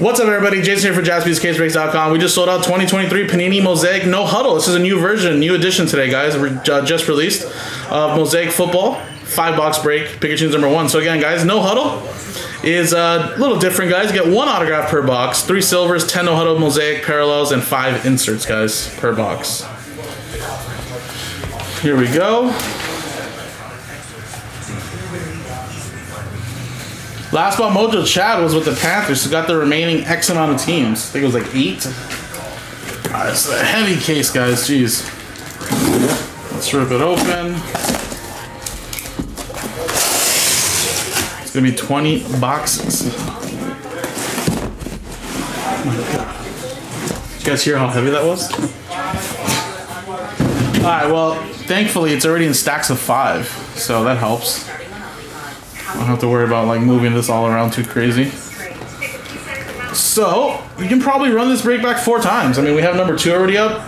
What's up, everybody? Jason here for JaspysCaseBreaks.com. We just sold out 2023 Panini Mosaic No Huddle. This is a new version, new edition today, guys. We uh, just released of Mosaic Football. Five box break, Pikachu's number one. So, again, guys, No Huddle is uh, a little different, guys. You get one autograph per box, three silvers, 10 No Huddle Mosaic parallels, and five inserts, guys, per box. Here we go. Last spot Mojo Chad was with the Panthers, who got the remaining X amount of teams. I think it was like eight. Uh, it's a heavy case, guys. Jeez. Let's rip it open. It's gonna be 20 boxes. You guys hear how heavy that was? Alright, well, thankfully it's already in stacks of five, so that helps. I don't have to worry about like moving this all around too crazy. So, we can probably run this break back four times. I mean, we have number two already up.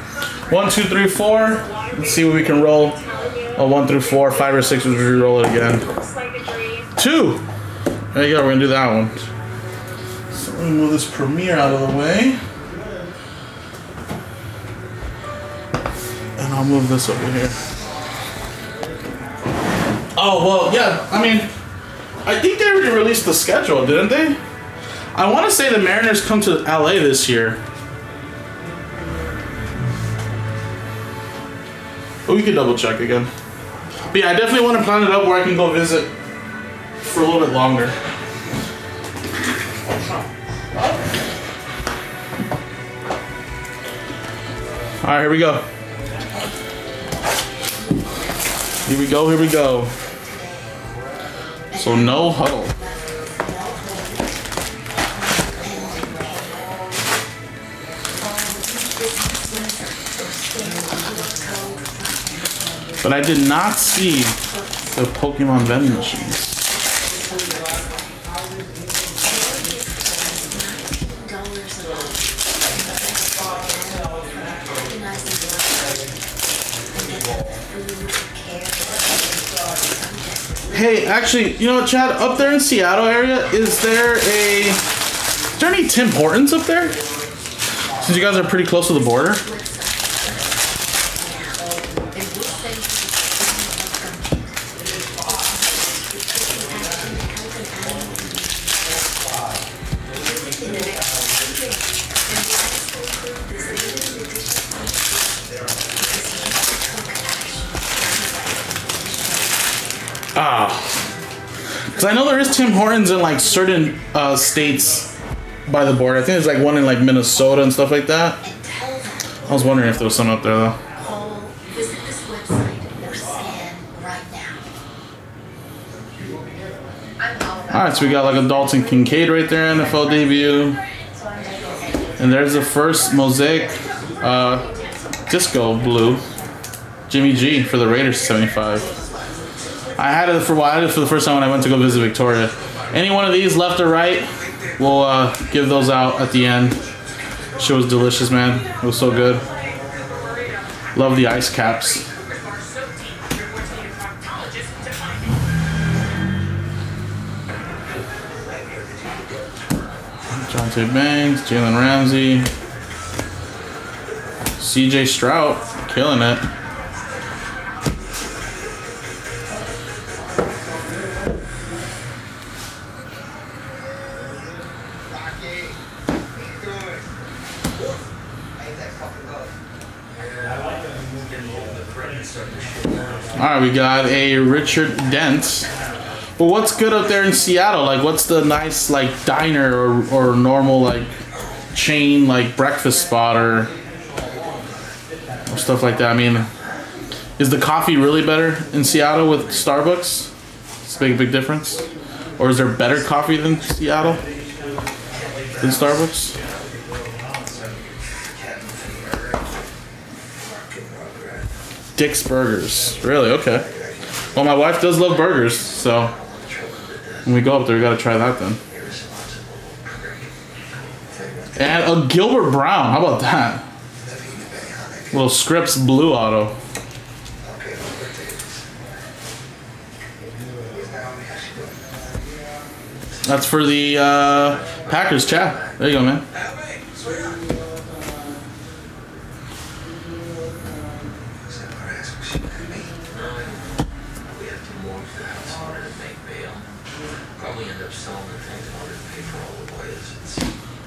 One, two, three, four. Let's see what we can roll. A one through four, five or six, we re-roll it again. Two. There you go, we're gonna do that one. So, let me move this premiere out of the way. And I'll move this over here. Oh, well, yeah, I mean, I think they already released the schedule, didn't they? I want to say the Mariners come to LA this year. But we could double check again. But yeah, I definitely want to plan it up where I can go visit for a little bit longer. Alright, here we go. Here we go, here we go. So no huddle. But I did not see the Pokemon vending machines. Hey, actually, you know what, Chad? Up there in Seattle area, is there a... Is there any Tim Hortons up there? Since you guys are pretty close to the border. Tim Hortons in like certain uh, states by the border. I think there's like one in like Minnesota and stuff like that. I was wondering if there was some up there though. Scan right so we got like a Dalton Kincaid right there, NFL debut. And there's the first Mosaic uh, Disco Blue. Jimmy G for the Raiders 75. I had it for a while. I had it for the first time when I went to go visit Victoria. Any one of these, left or right, we'll uh, give those out at the end. Shit was delicious, man. It was so good. Love the ice caps. Deonte Banks, Jalen Ramsey, CJ Stroud, killing it. We got a Richard Dent. But what's good up there in Seattle? Like, what's the nice like diner or, or normal like chain like breakfast spot or, or stuff like that? I mean, is the coffee really better in Seattle with Starbucks? It's a big big difference. Or is there better coffee than Seattle than Starbucks? Dick's Burgers. Really? Okay. Well, my wife does love burgers, so when we go up there, we gotta try that then. And a Gilbert Brown. How about that? Little Scripts Blue Auto. That's for the uh, Packers chat. There you go, man. We have to mortgage the house in order to make bail. Probably end up selling the thing in order to pay for all the lawyers. It's,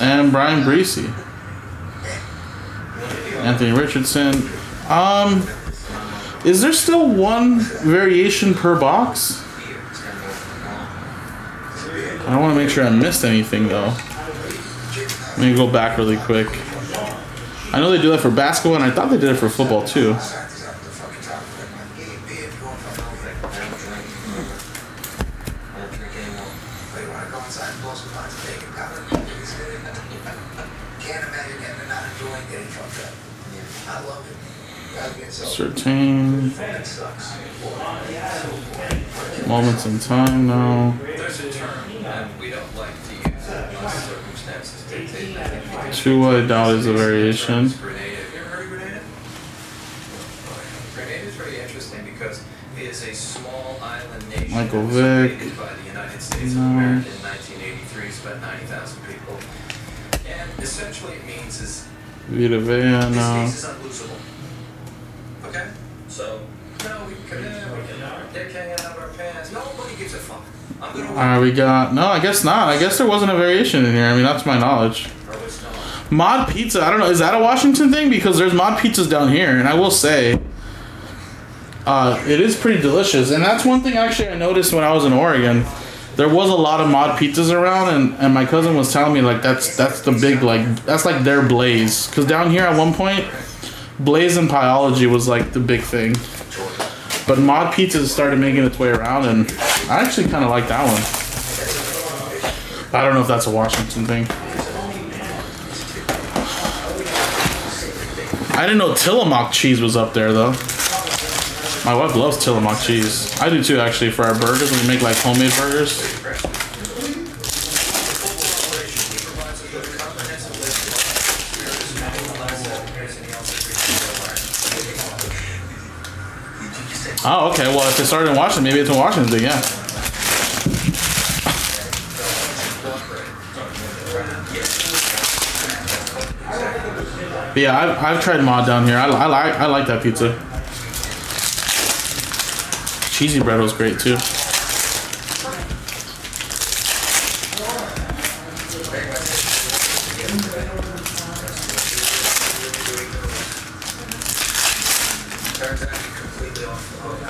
And Brian Breesy. Anthony Richardson. Um, is there still one variation per box? I want to make sure I missed anything though. Let me go back really quick. I know they do that for basketball, and I thought they did it for football too. Practice out the fucking top of it, man. Give me a beer if you want fucking over I don't drink. I don't drink anymore. Wait, you wanna go inside and blow some lines of bacon powder? Can't imagine getting not enjoying getting fucked up. I love it. Gotta get so. Certain That sucks. moments in time now. There's a term that we don't like to use unless circumstances dictate. I think we can Two I doubt is a variation. Grenada. Have you ever heard of Grenada? Grenada is Uh, very interesting because it is a small island nation. Michael Vick. by the United States No. of America in 1983. It's about 90,000 people. And essentially it means is Vita Vea now. case is unlosable. Okay? So, no, we can come in, we can have our dick hanging out of our pants. Nobody gives a fuck. I'm gonna win. Alright, we got. No, I guess not. I guess there wasn't a variation in here. I mean, that's my knowledge. Mod Pizza. I don't know. Is that a Washington thing? Because there's Mod Pizzas down here, and I will say, uh, it is pretty delicious. And that's one thing actually I noticed when I was in Oregon. There was a lot of Mod Pizzas around, and, and my cousin was telling me like that's that's the big like that's like their Blaze. Because down here at one point, Blaze and Pieology was like the big thing. But Mod Pizzas started making its way around, and I actually kind of like that one. I don't know if that's a Washington thing. I didn't know Tillamook cheese was up there though. My wife loves Tillamook cheese. I do too actually for our burgers. We make like homemade burgers. Oh, okay. Well, if it started in Washington, maybe it's in Washington. Yeah. But yeah, I've, I've tried mod down here. I, I like I like that pizza. Cheesy bread was great too. Turns out you're completely off the hook.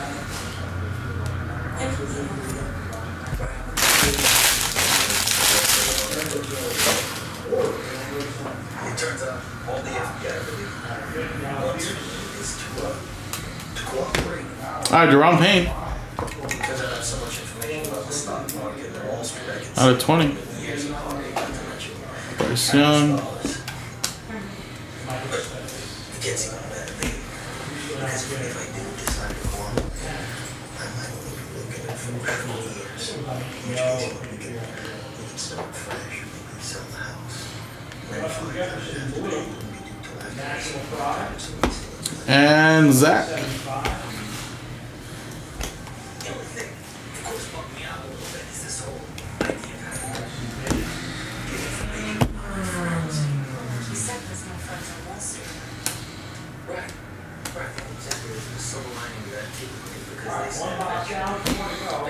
It turns out all the FBI really wants is to, uh, to cooperate. All right, Jerome Payne. Because I have so much information about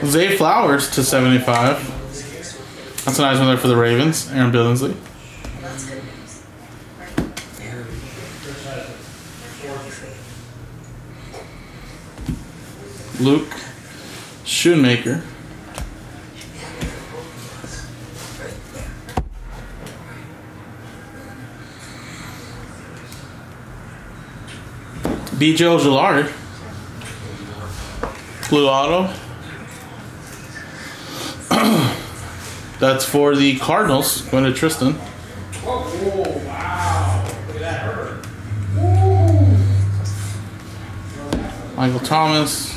Zay Flowers to 75. this case would be That's a nice one there for the Ravens. Aaron Billingsley. Luke Schoonmaker. BJ Ojulari. Blue auto. That's for the Cardinals. Going to Tristan. Michael Thomas.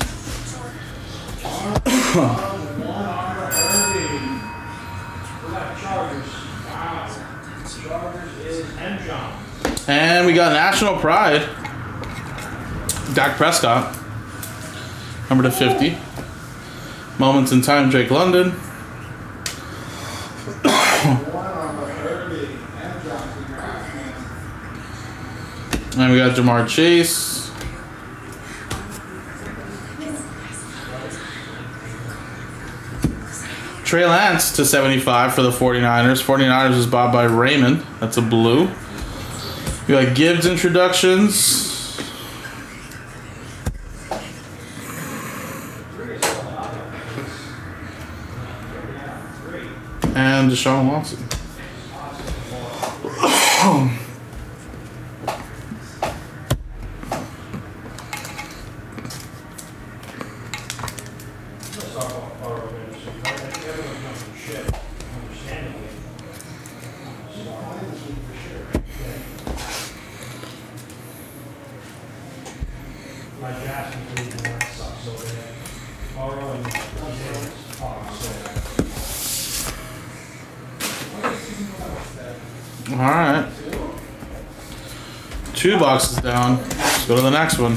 And we got National Pride. Dak Prescott. Number to 50. Moments in Time, Drake London. And we got Ja'Marr Chase. Trey Lance to 75 for the 49ers. 49ers is bought by Raymond. That's a blue. We got Gibbs introductions. And Deshaun Watson. My Jackson league and that sucks over there. Tomorrow and Tuesday is hot, so. Alright. Two boxes down. Let's go to the next one.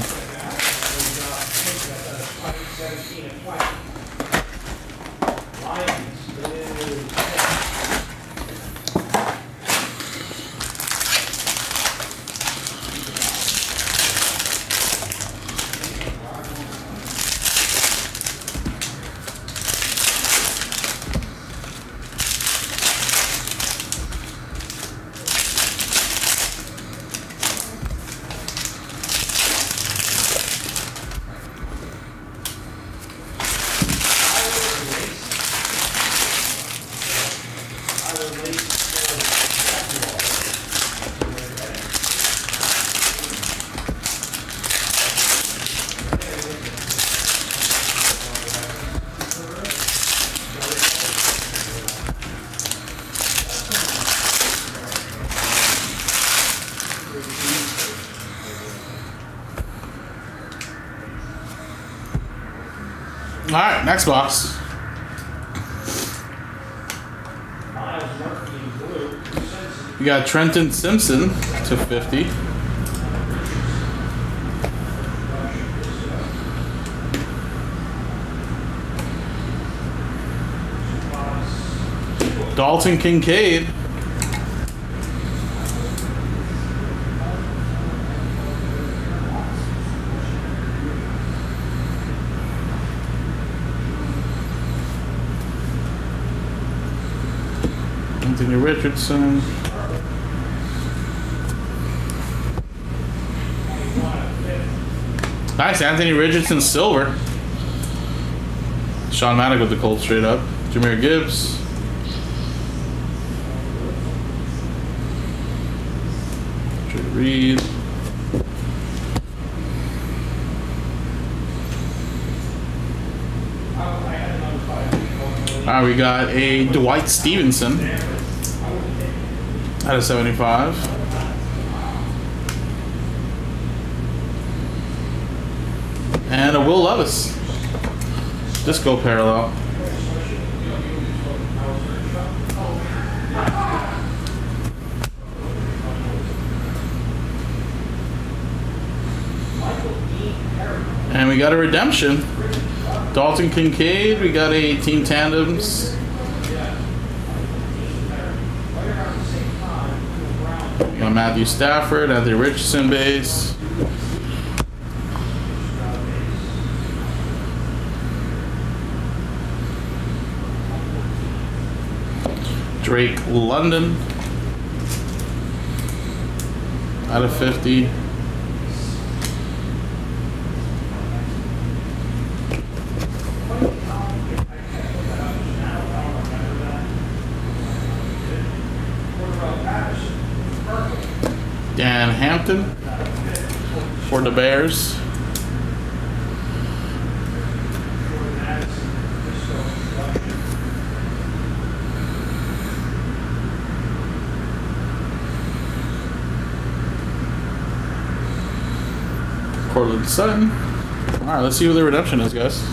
Alright, next box. Myles Murphy in blue. Simpson We got Trenton Simpson to 50. Dalton Kincaid. Anthony Richardson. Nice, Anthony Richardson silver. Sean Maddock with the Colts straight up. Jahmyr Gibbs. Trey Reed. Alright, we got a Dwight Stephenson out of 75. And a Will Levis. Disco parallel. And we got a redemption. Dalton Kincaid. We got a team tandems. Matthew Stafford, Anthony Richardson base. Drake London out of 50. Dan Hampton for the Bears. Courtland Sutton. Alright, let's see who the redemption is, guys.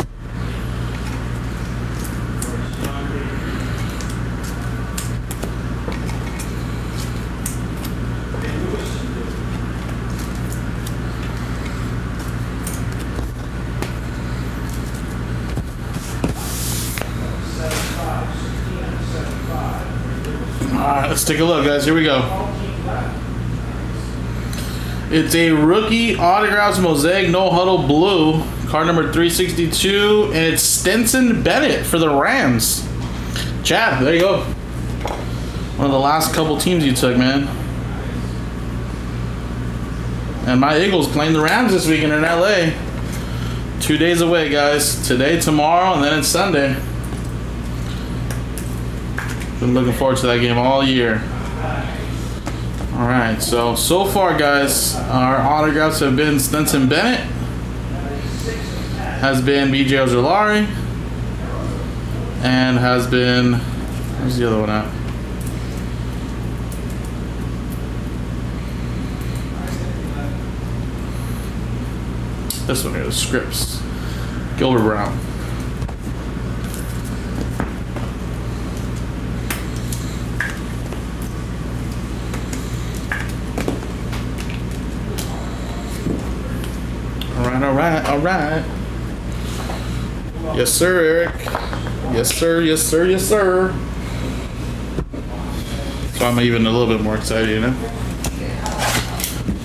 Alright, take a look, guys. Here we go. It's a rookie autographs mosaic no huddle blue, card number 362, and it's Stetson Bennett for the Rams. Chad, there you go. One of the last couple teams you took, man. And my Eagles playing the Rams this weekend in LA. Two days away, guys. Today, tomorrow, and then it's Sunday. Been looking forward to that game all year. All right, so so far, guys, our autographs have been Stetson Bennett, has been B.J. Ojulari, and has been where's the other one at? This one here, the scripts. Gilbert Brown. All right, all right. Yes, sir, Eric. Yes, sir, yes, sir, yes, sir. So I'm even a little bit more excited, you know?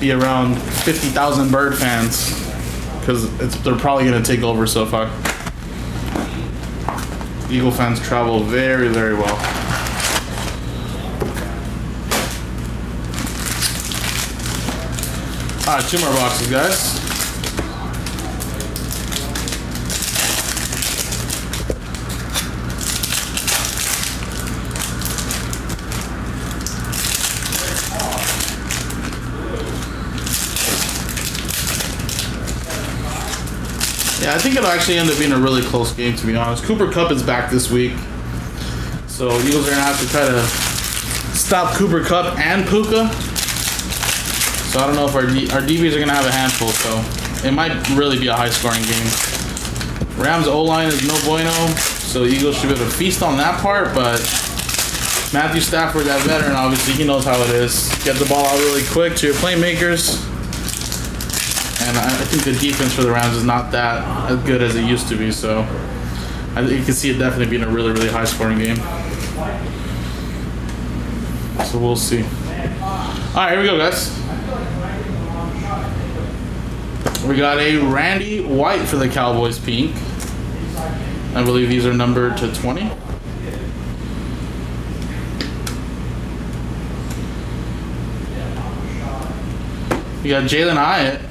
Be around 50,000 bird fans because they're probably going to take over so far. Eagle fans travel very, very well. Right, two more boxes, guys. Yeah, I think it'll actually end up being a really close game, to be honest. Cooper Kupp is back this week. So Eagles are going to have to try to stop Cooper Kupp and Puka. So I don't know if our, D- our DBs are going to have a handful, so it might really be a high scoring game. Rams O-line is no bueno, so Eagles should be able to feast on that part, but Matthew Stafford, that veteran, obviously, he knows how it is. Get the ball out really quick to your playmakers. And I think the defense for the Rams is not that as good as it used to be, so I you can see it definitely being a really, really high scoring game. So we'll see. Alright, here we go, guys. We got a Randy White for the Cowboys pink. I believe these are numbered to 20. We got Jalin Hyatt.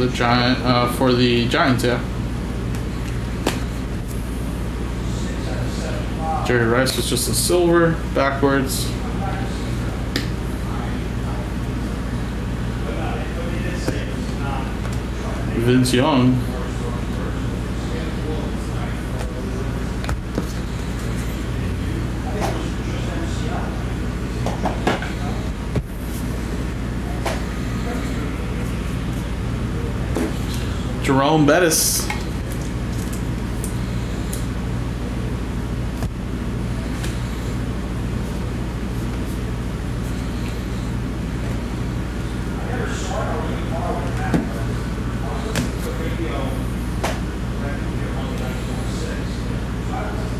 The giant, uh, for the Giants, yeah. Jerry Rice was just a silver backwards. Vince Young. Jerome Bettis.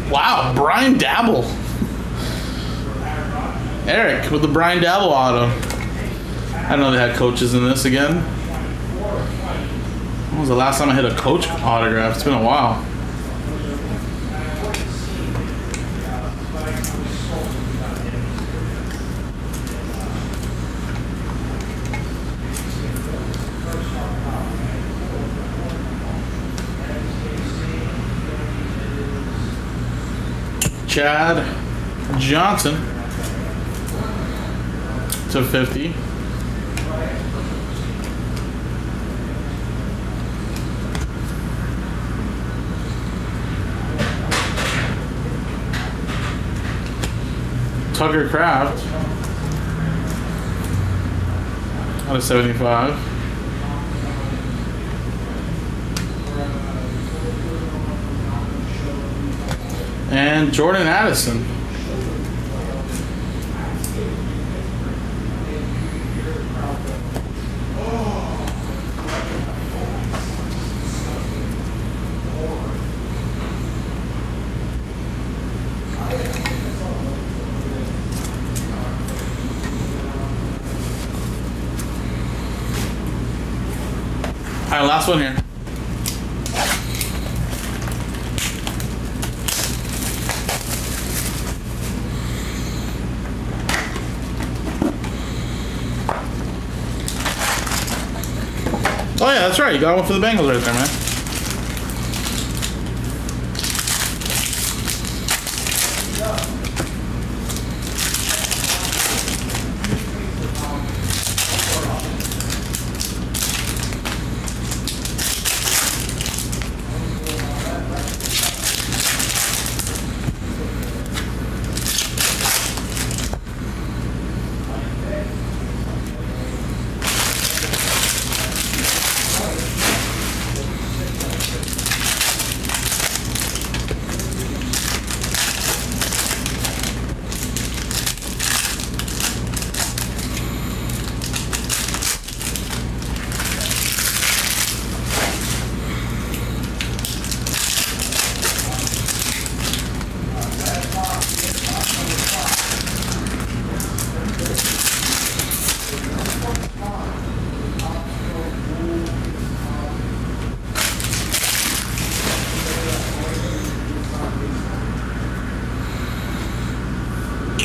Wow, Brian Daboll. Eric with the Brian Daboll auto. I don't know they had coaches in this again. When was the last time I hit a coach autograph? It's been a while. Chad Johnson to 50. Tucker Kraft out of 75. And Jordan Addison. Right, last one here. Oh yeah, that's right. You got one for the Bengals right there, man.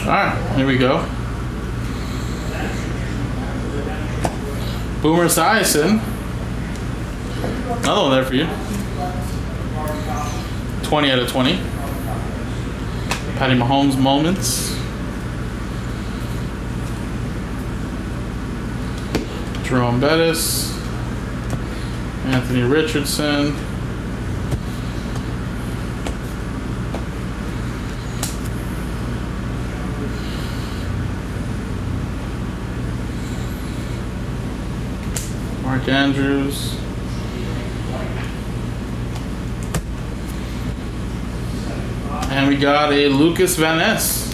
All right, here we go. Boomer Esiason. Another one there for you. 20 out of 20. Patty Mahomes moments. Jerome Bettis. Anthony Richardson. Mark Andrews. And we got a Lukas Van Ness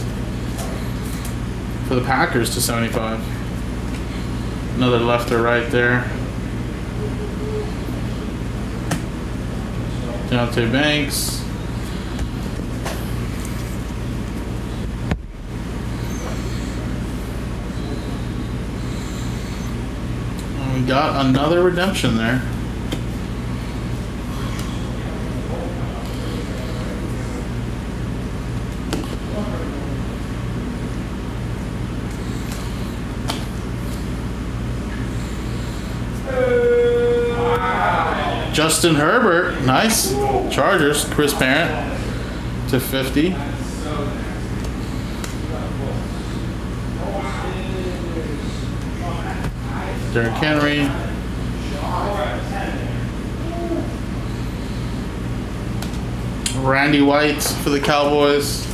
for the Packers to 75. Another left or right there. Deonte Banks. Got another redemption there. Justin Herbert, nice. Chargers, Chris Parent to 50. Derrick Henry. Randy White for the Cowboys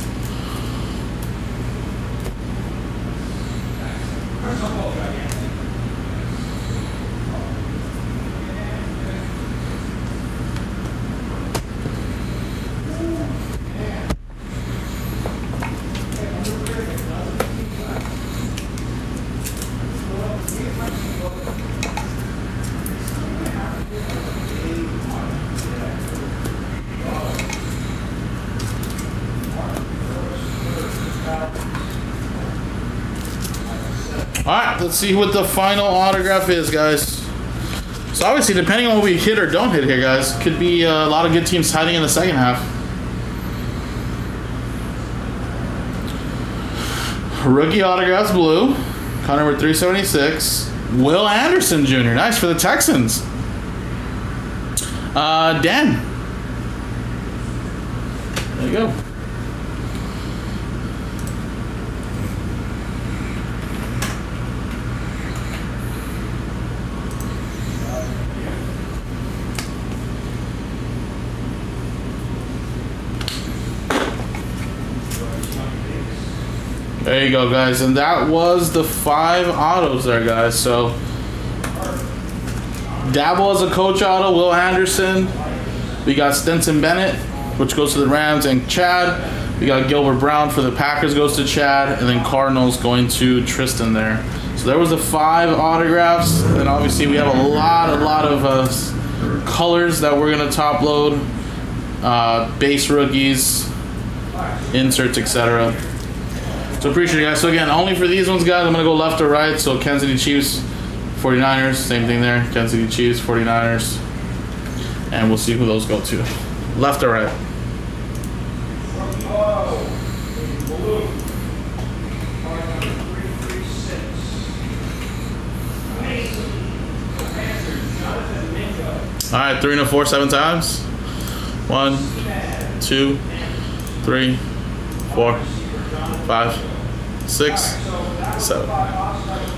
right, let's see what the final autograph is, guys. So obviously, depending on what we hit or don't hit here, guys, could be a lot of good teams hiding in the second half. Rookie autographs blue, car number 376. Will Anderson Jr. Nice for the Texans. Uh, Dan. There you go. There you go, guys. And that was the five autos there, guys. So, Daboll as a coach auto, Will Anderson. We got Stetson Bennett, which goes to the Rams, and Chad. We got Gilbert Brown for the Packers, goes to Chad, and then Cardinals going to Tristan there. So there was the five autographs, and obviously we have a lot, a lot of uh, colors that we're gonna top load, uh, base rookies, inserts, etc. So appreciate it, guys. So again, only for these ones, guys, I'm gonna go left or right. So Kansas City Chiefs, 49ers, same thing there. Kansas City Chiefs, 49ers, and we'll see who those go to. Left or right. All right, three and a four, seven times. One, two, three, four, five, six, seven.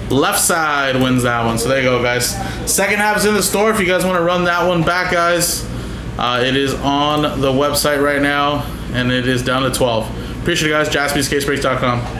Left side wins that one. So there you go, guys. Second half is in the store. If you guys want to run that one back, guys, uh, it is on the website right now, and it is down to 12. Appreciate it, guys. JaspysCaseBreaks.com.